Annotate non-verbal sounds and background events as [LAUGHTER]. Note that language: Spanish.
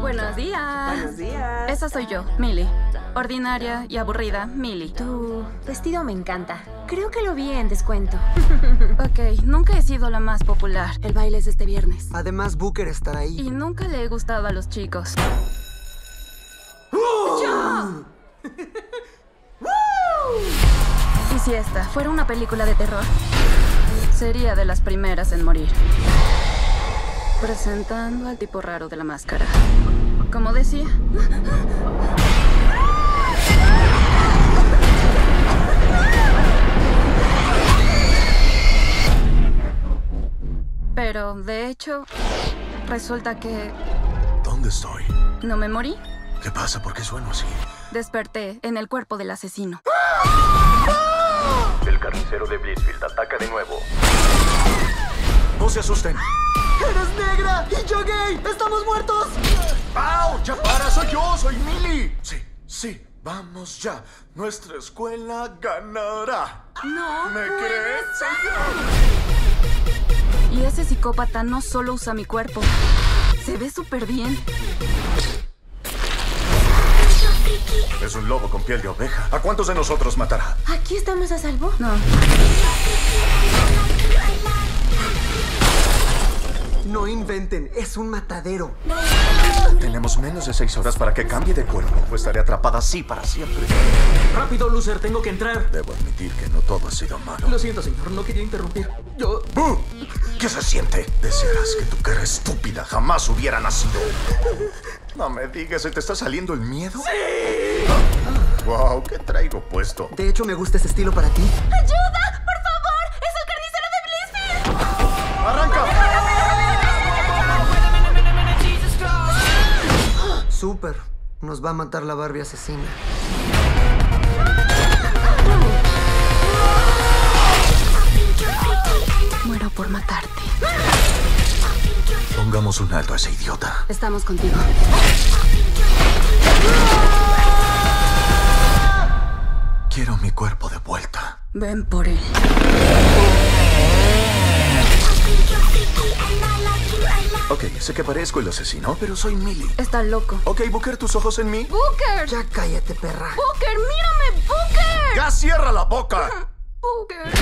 Buenos días. Buenos días. Esa soy yo, Millie. Ordinaria y aburrida, Millie. Tu vestido me encanta. Creo que lo vi en descuento. [LAUGHS] Ok, nunca he sido la más popular. El baile es este viernes. Además, Booker estará ahí. Y nunca le he gustado a los chicos. [LAUGHS] ¿Y si esta fuera una película de terror? Sería de las primeras en morir. Presentando al tipo raro de la máscara. Como decía. Pero, de hecho, resulta que ¿Dónde estoy? no me morí. ¿Qué pasa? ¿Por qué sueno así? Desperté en el cuerpo del asesino. El carnicero de Blissfield ataca de nuevo. No se asusten. ¡Y yo gay! ¡Estamos muertos! ¡Au! ¡Ya para! ¡Soy yo! ¡Soy Millie! Sí, sí. Vamos ya. Nuestra escuela ganará. No. ¿Me crees? Soy yo. Y ese psicópata no solo usa mi cuerpo. Se ve súper bien. Es un lobo con piel de oveja. ¿A cuántos de nosotros matará? ¿Aquí estamos a salvo? No. Es un matadero. Tenemos menos de seis horas para que cambie de cuerpo. O estaré atrapada así para siempre. Rápido, Lucer, tengo que entrar. Debo admitir que no todo ha sido malo. Lo siento, señor, no quería interrumpir. Yo... ¿Qué se siente? Desearás que tu cara estúpida jamás hubiera nacido. No me digas, ¿se te está saliendo el miedo? ¡Sí! Wow, ¿qué traigo puesto? De hecho, me gusta ese estilo para ti. ¡Ayuda! Nos va a matar la Barbie asesina. Muero por matarte. Pongamos un alto a ese idiota. Estamos contigo. Quiero mi cuerpo de vuelta. Ven por él. Sé que parezco el asesino, pero soy Millie. Está loco. Ok, Booker, tus ojos en mí. ¡Booker! Ya cállate, perra. ¡Booker! ¡Mírame! ¡Booker! ¡Ya cierra la boca! [LAUGHS] ¡Booker!